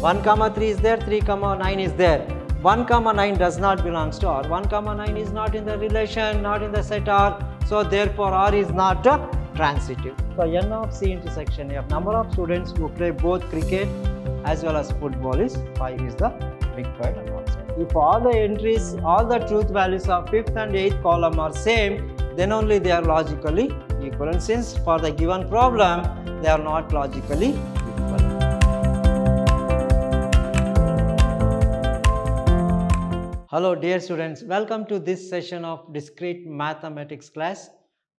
1 comma 3 is there, 3 comma 9 is there. 1 comma 9 does not belongs to R. 1 comma 9 is not in the relation, not in the set R. So therefore R is not transitive. So N of C intersection F. Number of students who play both cricket as well as football is 5 is the required amount. If all the entries, all the truth values of 5th and 8th column are same, then only they are logically equal. And since for the given problem, they are not logically Hello dear students, welcome to this session of discrete mathematics class.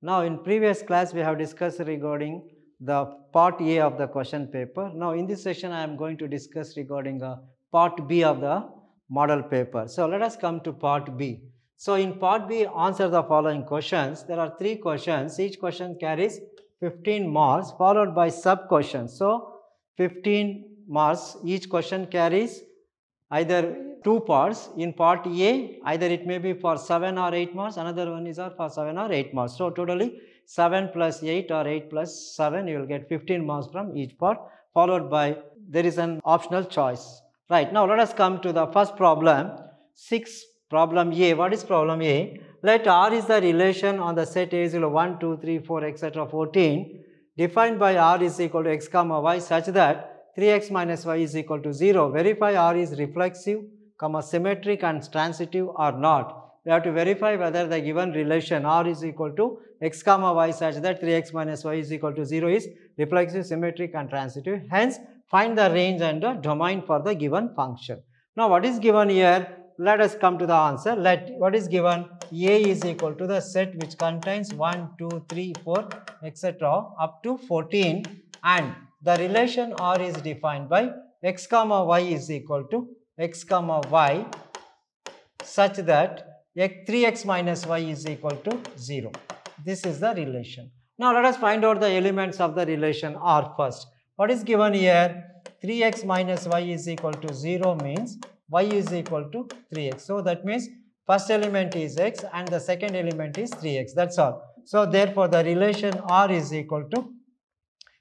Now in previous class we have discussed regarding the part A of the question paper. Now in this session I am going to discuss regarding uh, part B of the model paper. So let us come to part B. So in part B answer the following questions. There are three questions. Each question carries 15 marks followed by sub questions. So 15 marks each question carries either two parts. In part A, either it may be for 7 or 8 marks, another one is for 7 or 8 marks. So, totally 7 plus 8 or 8 plus 7, you will get 15 marks from each part, followed by there is an optional choice. Right, now let us come to the first problem, 6 problem A. What is problem A? Let R is the relation on the set A is equal to 1, 2, 3, 4, etc. 14, defined by R is equal to x comma y such that 3x minus y is equal to 0. Verify R is reflexive, comma symmetric and transitive or not. We have to verify whether the given relation R is equal to x comma y such that 3x minus y is equal to 0 is reflexive, symmetric and transitive. Hence, find the range and the domain for the given function. Now, what is given here? Let us come to the answer. Let what is given A is equal to the set which contains 1, 2, 3, 4, etc. up to 14 and the relation R is defined by x comma y is equal to x comma y such that x 3x minus y is equal to 0. This is the relation. Now let us find out the elements of the relation R first. What is given here? 3x minus y is equal to 0 means y is equal to 3x. So that means first element is x and the second element is 3x. That's all. So therefore the relation R is equal to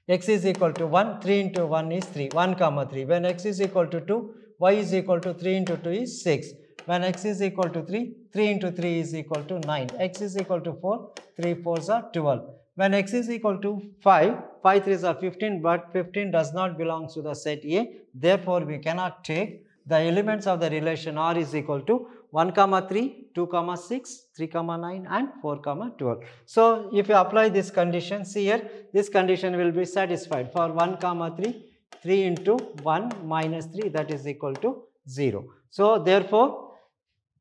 x is equal to 1, 3 into 1 is 3, 1 comma 3. When x is equal to 2, y is equal to 3 into 2 is 6. When x is equal to 3, 3 into 3 is equal to 9. x is equal to 4, 3 4s are 12. When x is equal to 5, 5 3s are 15, but 15 does not belong to the set A. Therefore, we cannot take the elements of the relation R is equal to 1 comma 3, 2 comma 6, 3 comma 9 and 4 comma 12. So, if you apply this condition, see here, this condition will be satisfied for 1 comma 3, 3 into 1 minus 3 that is equal to 0. So, therefore,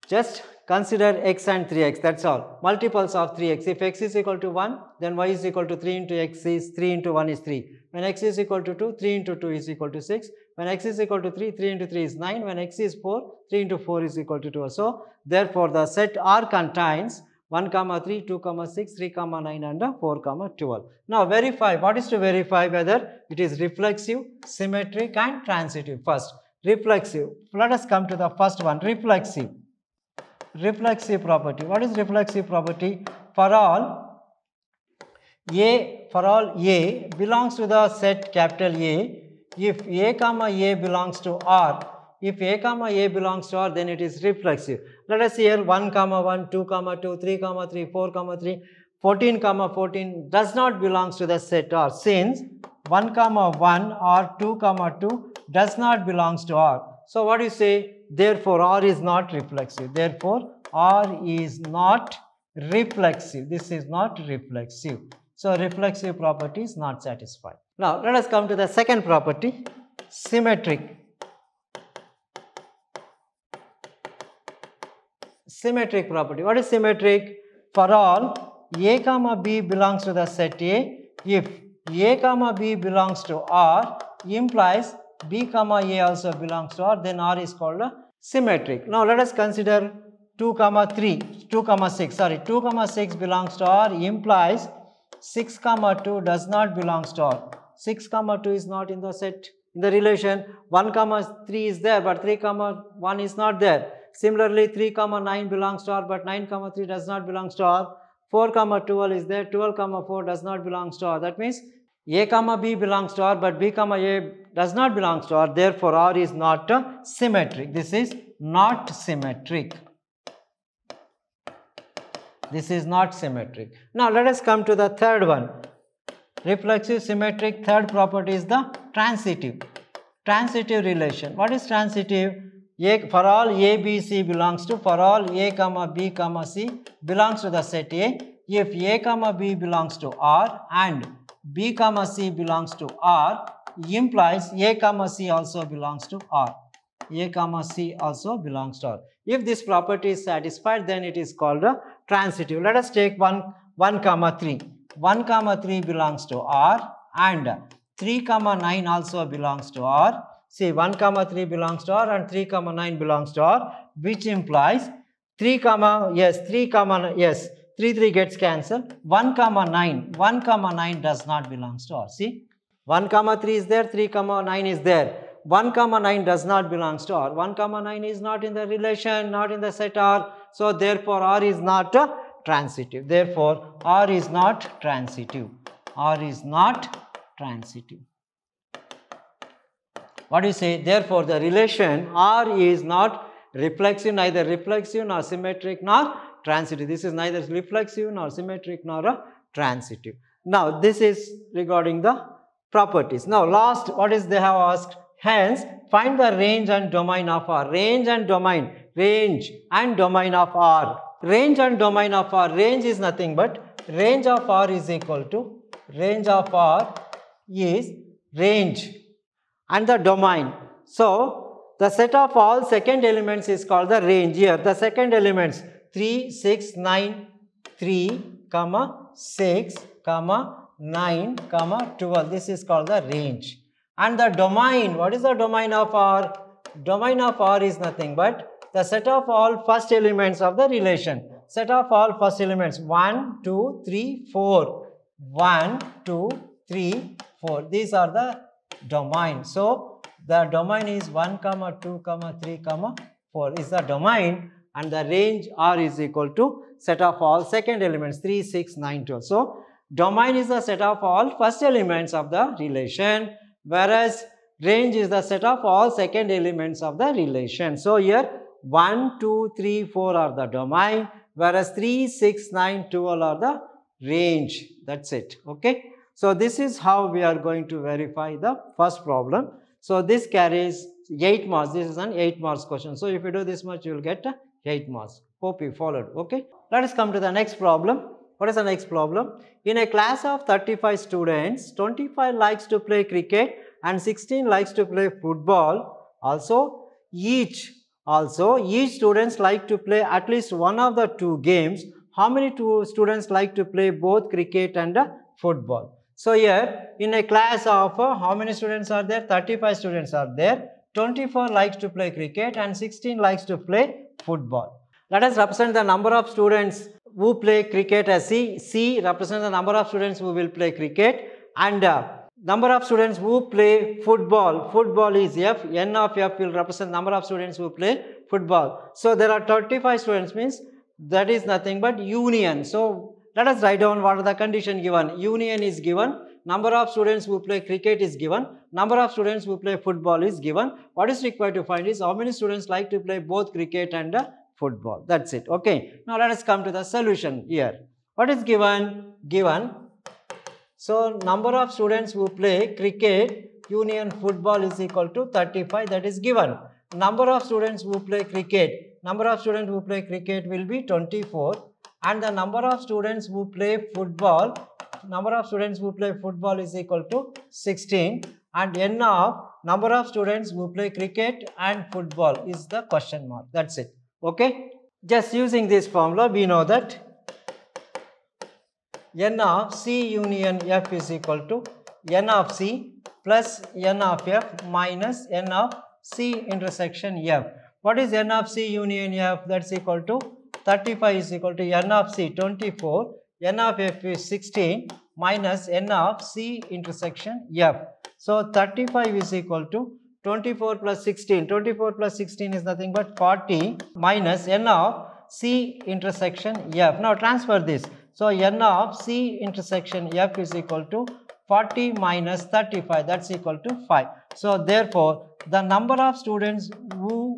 just consider x and 3x that is all. Multiples of 3x if x is equal to 1 then y is equal to 3 into x is 3 into 1 is 3 when x is equal to 2 3 into 2 is equal to 6 when x is equal to 3 3 into 3 is 9 when x is 4 3 into 4 is equal to 12 so therefore the set r contains 1 comma 3 2 comma 6 3 comma 9 and 4 comma 12 now verify. What is to verify whether it is reflexive symmetric and transitive? First reflexive. Let us come to the first one reflexive. Reflexive property. What is reflexive property? For all A, for all A belongs to the set capital A, if A comma A belongs to R, if A comma A belongs to R, then it is reflexive. Let us see here 1 comma 1, 2 comma 2, 3 comma 3, 4 comma 3, 14 comma 14 does not belongs to the set R since 1 comma 1 or 2 comma 2 does not belongs to R. So, what do you say? Therefore, R is not reflexive. Therefore, R is not reflexive. This is not reflexive. So, reflexive property is not satisfied. Now, let us come to the second property, symmetric. Symmetric property. What is symmetric? For all A comma B belongs to the set A, if A comma B belongs to R implies B comma A also belongs to R, then R is called a symmetric. Now, let us consider 2 comma 3, 2 comma 6, sorry, 2 comma 6 belongs to R implies 6 comma 2 does not belongs to R. 6 comma 2 is not in the set, in the relation, 1 comma 3 is there, but 3 comma 1 is not there. Similarly, 3 comma 9 belongs to R, but 9 comma 3 does not belongs to R. 4 comma 12 is there, 12 comma 4 does not belongs to R. That means, A comma B belongs to R, but B comma A does not belongs to R. Therefore, R is not uh, symmetric. This is not symmetric. This is not symmetric. Now, let us come to the third one. Reflexive symmetric third property is the transitive. Transitive relation. What is transitive? A, for all A, B, C belongs to, for all A comma B comma C belongs to the set A. If A comma B belongs to R and B comma C belongs to R, implies A comma C also belongs to R. A comma C also belongs to R. If this property is satisfied, then it is called a transitive. Let us take 1, 1 comma 3. 1 comma 3 belongs to R and 3 comma 9 also belongs to R. See 1 comma 3 belongs to R and 3 comma 9 belongs to R which implies 3 comma yes 3 comma yes 3 3 gets cancelled 1 comma 9 1 comma 9 does not belongs to R. See 1 comma 3 is there 3 comma 9 is there 1 comma 9 does not belongs to R. 1 comma 9 is not in the relation, not in the set R. So, therefore, R is not uh, transitive. Therefore, R is not transitive. R is not transitive. What do you say? Therefore, the relation R is not reflexive, neither reflexive nor symmetric nor transitive. This is neither reflexive nor symmetric nor a transitive. Now, this is regarding the properties. Now, last what is they have asked? Hence, find the range and domain of R. Range and domain, range and domain of R. Range and domain of R, range is nothing but range of R is equal to range of R is range and the domain. So, the set of all second elements is called the range here. The second elements 3, 6, 9, 3, comma 6, comma 9, comma 12. This is called the range. And the domain, what is the domain of R? Domain of R is nothing but the set of all first elements of the relation. Set of all first elements 1, 2, 3, 4. 1, 2, 3, 4. These are the domain. So, the domain is 1, comma 2, comma 3, comma 4 is the domain and the range R is equal to set of all second elements 3, 6, 9, 12. So, domain is the set of all first elements of the relation whereas range is the set of all second elements of the relation. So, here 1, 2, 3, 4 are the domain whereas 3, 6, 9, 12 are the range that is it ok. So, this is how we are going to verify the first problem. So, this carries 8 marks this is an 8 marks question. So, if you do this much you will get 8 marks hope you followed ok. Let us come to the next problem. What is the next problem? In a class of 35 students, 25 likes to play cricket and 16 likes to play football. Also, each also each students like to play at least one of the two games. How many two students like to play both cricket and football? So, here in a class of uh, how many students are there? 35 students are there. 24 likes to play cricket and 16 likes to play football. Let us represent the number of students who play cricket as C. C represents the number of students who will play cricket and uh, number of students who play football. Football is F. N of F will represent number of students who play football. So, there are 35 students means that is nothing but union. So, let us write down what are the condition given. Union is given. Number of students who play cricket is given. Number of students who play football is given. What is required to find is how many students like to play both cricket and uh, football. That's it. Okay. Now let us come to the solution here. What is given? Given. So number of students who play cricket, union football is equal to 35 that is given. Number of students who play cricket, number of students who play cricket will be 24 and the number of students who play football, number of students who play football is equal to 16 and n of number of students who play cricket and football is the question mark. That's it okay. Just using this formula we know that n of C union F is equal to n of C plus n of F minus n of C intersection F. What is n of C union F? That is equal to 35 is equal to n of C 24, n of F is 16 minus n of C intersection F. So, 35 is equal to 24 plus 16, 24 plus 16 is nothing but 40 minus n of C intersection F. Now transfer this. So, n of C intersection F is equal to 40 minus 35 that's equal to 5. So therefore the number of students who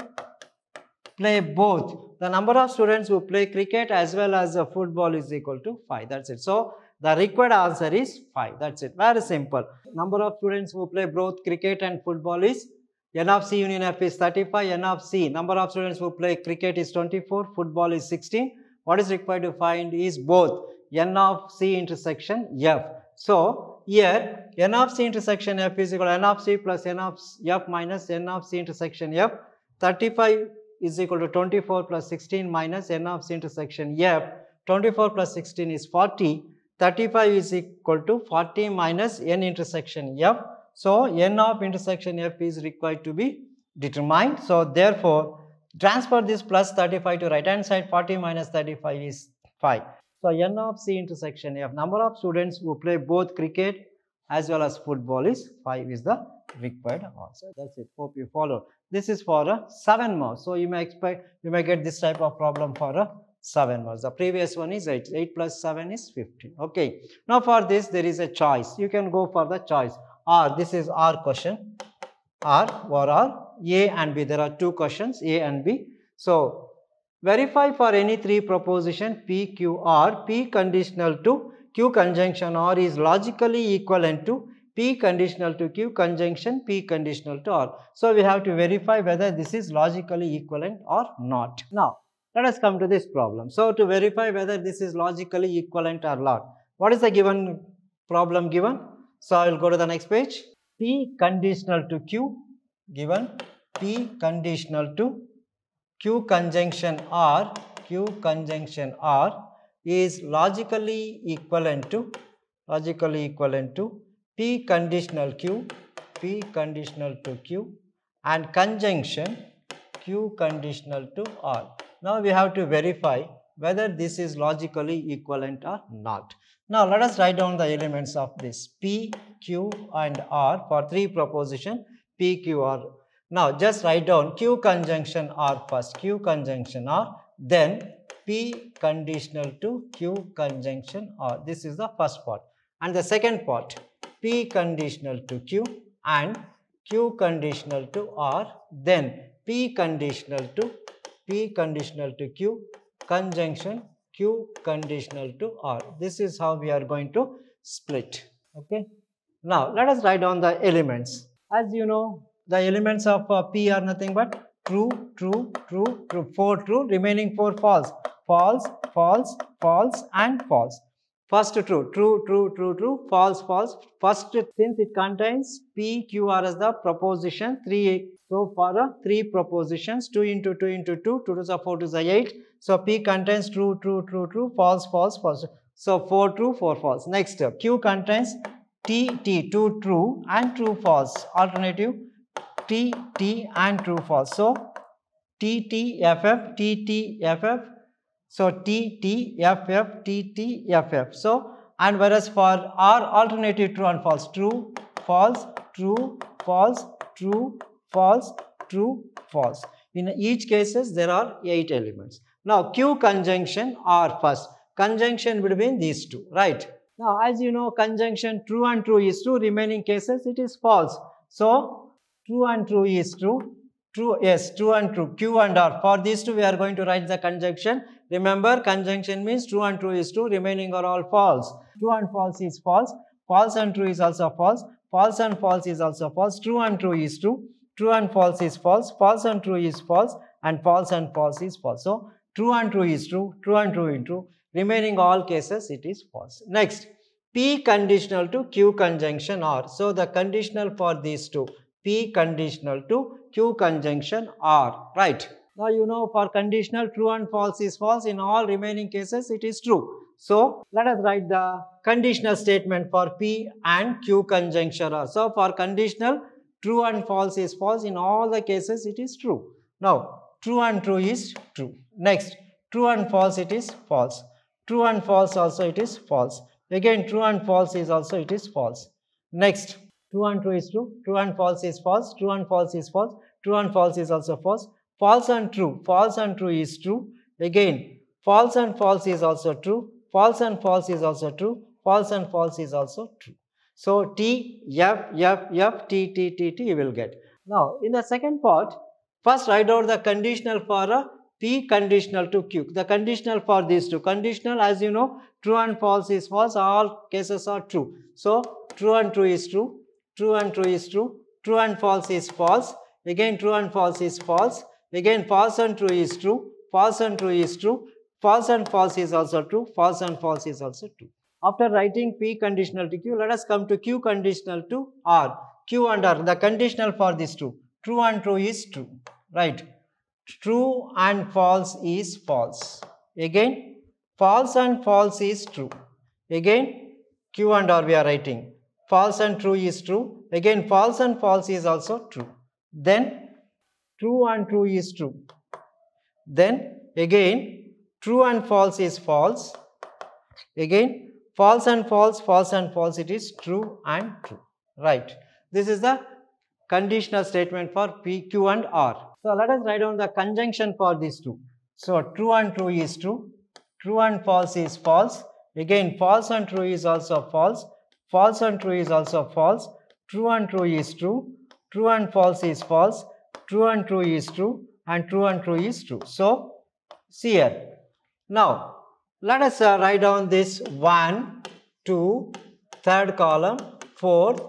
play both the number of students who play cricket as well as football is equal to 5 that's it. So the required answer is 5 that's it very simple. Number of students who play both cricket and football is n of c union f is 35 n of c number of students who play cricket is 24 football is 16 what is required to find is both n of c intersection f. So, here n of c intersection f is equal to n of c plus n of f minus n of c intersection f. 35 is equal to 24 plus 16 minus n of c intersection f. 24 plus 16 is 40. 35 is equal to 40 minus n intersection f. So, n of intersection f is required to be determined. So, therefore, transfer this plus 35 to right hand side 40 minus 35 is 5. So, n of c intersection f number of students who play both cricket as well as football is 5 is the required answer. That is it. Hope you follow. This is for a 7 marks. So, you may expect you may get this type of problem for a 7 marks. The previous one is 8. 8 plus 7 is 15. Okay. Now, for this there is a choice. You can go for the choice. R this is R question. R or R A and B. There are two questions A and B. So, verify for any three proposition P, Q, R, P conditional to Q conjunction R is logically equivalent to P conditional to Q conjunction P conditional to R. So, we have to verify whether this is logically equivalent or not. Now, let us come to this problem. So, to verify whether this is logically equivalent or not, what is the given problem given? So, I will go to the next page. P conditional to Q given P conditional to Q conjunction R, Q conjunction R is logically equivalent to, logically equivalent to P conditional Q, P conditional to Q and conjunction Q conditional to R. Now, we have to verify whether this is logically equivalent or not. Now, let us write down the elements of this P, Q and R for three proposition P, Q, R. Now, just write down Q conjunction R first, Q conjunction R, then P conditional to Q conjunction R. This is the first part. And the second part, P conditional to Q and Q conditional to R, then P conditional to P conditional to Q conjunction Q conditional to R. This is how we are going to split. Okay. Now, let us write down the elements. As you know, the elements of uh, P are nothing but true, true, true, true, 4 true, remaining 4 false, false, false, false and false. First true, true, true, true, true, false, false. First, since it contains P, Q, R as the proposition 3. So, for uh, 3 propositions, 2 into 2 into 2, 2 to the 4 to the 8. So, P contains true, true, true, true, false, false, false. So, 4 true, 4 false. Next, Q contains T, T, 2 true and true, false. Alternative, T, T and true, false. So, T, T, F, F, T, T, F, F. So, T, T, F, F, T, T, F, F. So, and whereas for R alternative true and false, true, false, true, false, true, false, true, false. In each cases, there are 8 elements. Now, Q conjunction R first, conjunction between these two, right? Now, as you know, conjunction true and true is true, remaining cases it is false. So, true and true is true, true, yes, true and true, Q and R. For these two, we are going to write the conjunction. Remember, conjunction means true and true is true, remaining are all false. True and false is false, false and true is also false, false and false is also false, true and true is true, true and false is false, false and true is false, and false and false is false. So, true and true is true, true and true is true, remaining all cases it is false. Next, P conditional to Q conjunction R. So, the conditional for these two, P conditional to Q conjunction R, right. Now, you know for conditional true and false is false, in all remaining cases it is true. So, let us write the conditional statement for P and Q conjunction So, for conditional true and false is false, in all the cases it is true. Now, true and true is true. Next, true and false it is false. True and false also it is false. Again, true and false is also it is false. Next, true and true is true. True and false is false. True and false is false. True and false is also false. False and true. False and true is true. Again, false and false is also true. False and false is also true. False and false is also true. So T, F, F, F, T, T, T, T you will get. Now in the second part, first write out the conditional for a P conditional to Q. The conditional for these two. Conditional as you know, true and false is false, all cases are true. So true and true is true, true and true is true, true and false is false, again true and false is false, again false and true is true, false and true is true, false and false is also true, false and false is also true. After writing P conditional to Q, let us come to Q conditional to R. Q and R, the conditional for these two. True and true is true, right? True and false is false. Again, false and false is true. Again, Q and R we are writing. False and true is true. Again, false and false is also true. Then, true and true is true. Then, again, true and false is false. Again, false and false, false and false, it is true and true, right. This is the conditional statement for P, Q and R. So, let us write down the conjunction for these two. So, true and true is true, true and false is false, again false and true is also false, false and true is also false, true and true is true, true and false is false, true and true is true and true and true is true. So, see here. Now, let us uh, write down this 1, 2, third column, fourth,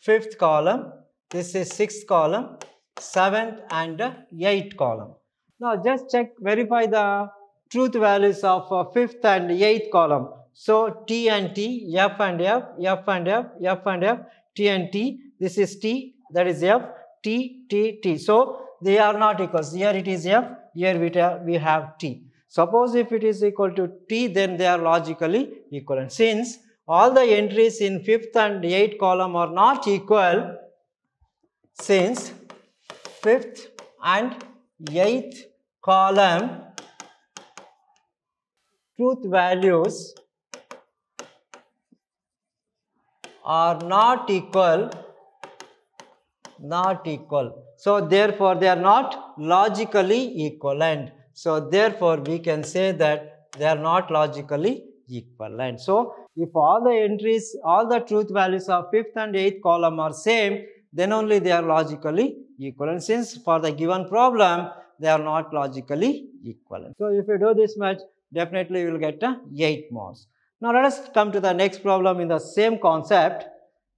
fifth column, this is sixth column, seventh and eighth column. Now just check, verify the truth values of uh, fifth and eighth column. So T and T, F and F, F and F, F and F, T and T, this is T, that is F, T, T, T. So they are not equals. Here it is F, here we we have T. Suppose if it is equal to t, then they are logically equivalent. Since all the entries in fifth and eighth column are not equal, since fifth and eighth column truth values are not equal, not equal. So, therefore, they are not logically equivalent. So, therefore, we can say that they are not logically equivalent. So, if all the entries, all the truth values of fifth and eighth column are same, then only they are logically equivalent. Since for the given problem, they are not logically equivalent. So, if you do this much, definitely you will get a 8 marks. Now, let us come to the next problem in the same concept.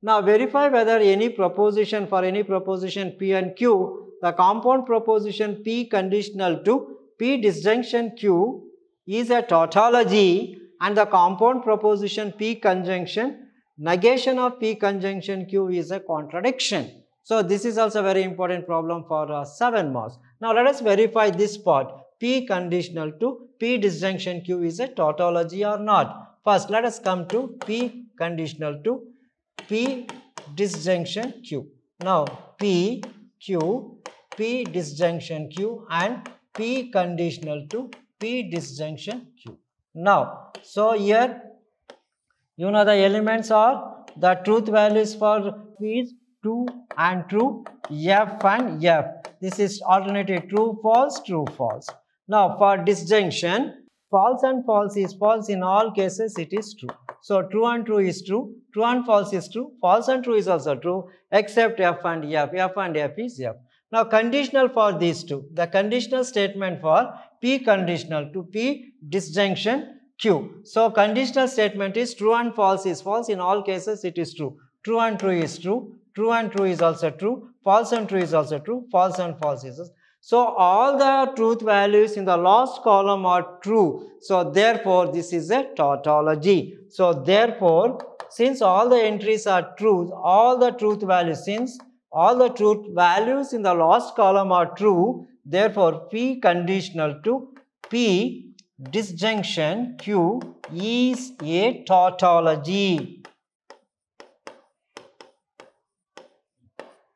Now, verify whether any proposition for any proposition P and Q, the compound proposition P conditional to P disjunction Q is a tautology and the compound proposition P conjunction negation of P conjunction Q is a contradiction. So, this is also a very important problem for uh, 7 marks. Now, let us verify this part P conditional to P disjunction Q is a tautology or not. First, let us come to P conditional to P disjunction Q. Now, P, Q, P disjunction Q and P conditional to P disjunction Q. Now, so here you know the elements are the truth values for P is true and true, F and F. This is alternative true, false, true, false. Now, for disjunction, false and false is false in all cases it is true. So, true and true is true, true and false is true, false and true is also true except F and F, F and F is F. Now, conditional for these two, the conditional statement for P conditional to P disjunction Q. So, conditional statement is true and false is false. In all cases, it is true. True and true is true. True and true is also true. False and true is also true. False and false is. So, all the truth values in the last column are true. So, therefore, this is a tautology. So, therefore, since all the entries are true, all the truth values, since all the truth values in the last column are true. Therefore, P conditional to P disjunction Q is a tautology.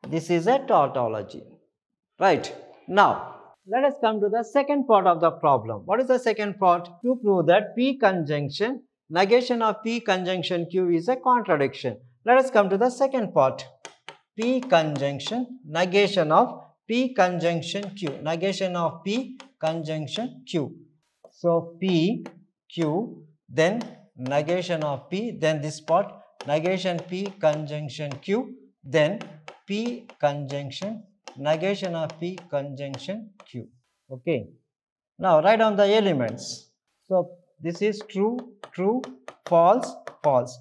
This is a tautology. Right. Now, let us come to the second part of the problem. What is the second part? To prove that P conjunction, negation of P conjunction Q is a contradiction. Let us come to the second part. P conjunction, negation of P conjunction Q, negation of P conjunction Q. So, P, Q, then negation of P, then this part negation P conjunction Q, then P conjunction, negation of P conjunction Q. Okay. Now write down the elements. So this is true, true, false, false,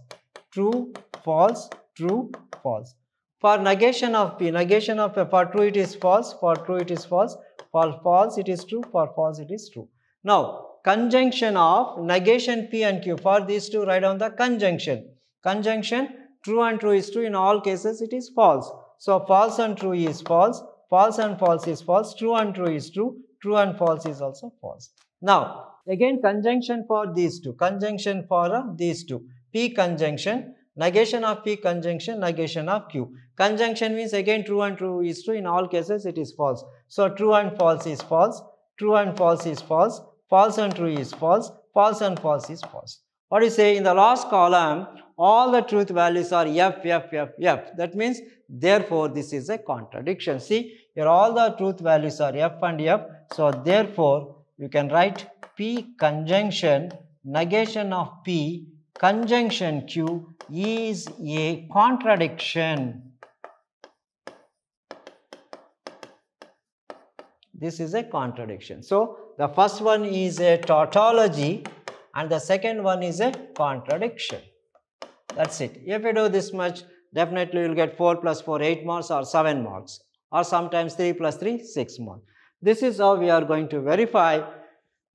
true, false, true, false. For negation of P, negation of P, for true it is false, for true it is false, for false it is true, for false it is true. Now, conjunction of negation P and Q, for these two write down the conjunction. Conjunction, true and true is true, in all cases it is false. So, false and true is false, false and false is false, true and true is true, true and false is also false. Now, again conjunction for these two, conjunction for uh, these two, P conjunction, negation of P conjunction, negation of Q. Conjunction means again true and true is true, in all cases it is false. So, true and false is false, true and false is false, false and true is false, false and false is false. What do you say in the last column, all the truth values are F, F, F, F. That means, therefore, this is a contradiction. See, here all the truth values are F and F. So, therefore, you can write P conjunction, negation of P, conjunction Q is a contradiction. This is a contradiction. So, the first one is a tautology and the second one is a contradiction. That's it. If you do this much, definitely you will get 4 plus 4, 8 marks or 7 marks or sometimes 3 plus 3, 6 marks. This is how we are going to verify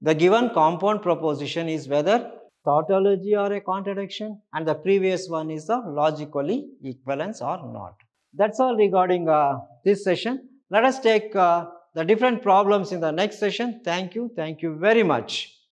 the given compound proposition is whether tautology or a contradiction and the previous one is the logically equivalence or not. That's all regarding uh, this session. Let us take uh, the different problems in the next session. Thank you. Thank you very much.